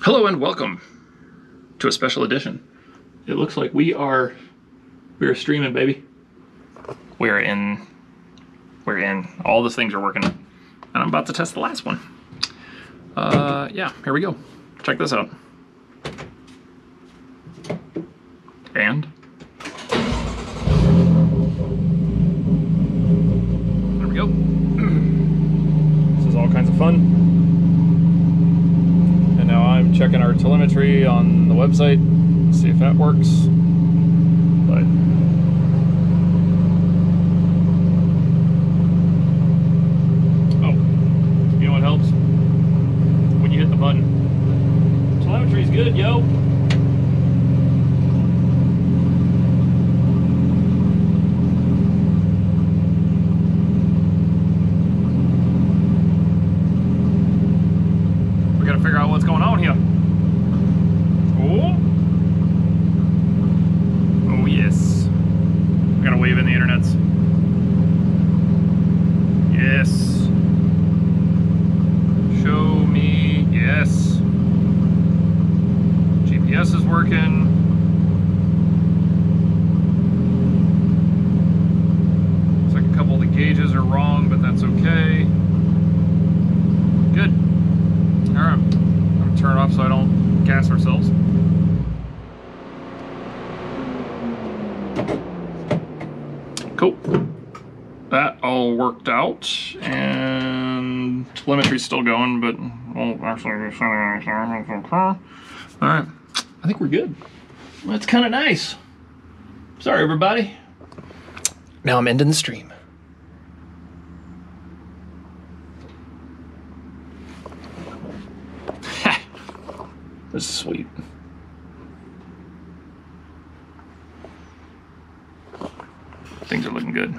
Hello and welcome to a special edition. It looks like we are we are streaming, baby. We're in we're in. All the things are working. And I'm about to test the last one. Uh yeah, here we go. Check this out. And there we go. this is all kinds of fun. Now I'm checking our telemetry on the website, see if that works. But oh, you know what helps? When you hit the button. Telemetry's good, yo. We gotta figure out what's going on here. Oh. Oh, yes. We gotta wave in the internets. Yes. Show me. Yes. GPS is working. Looks like a couple of the gauges are wrong, but that's okay. Good. Alright, I'm gonna turn it off so I don't gas ourselves. Cool. That all worked out, and telemetry's still going, but anything. Alright, I think we're good. That's kind of nice. Sorry, everybody. Now I'm ending the stream. This is sweet. Things are looking good.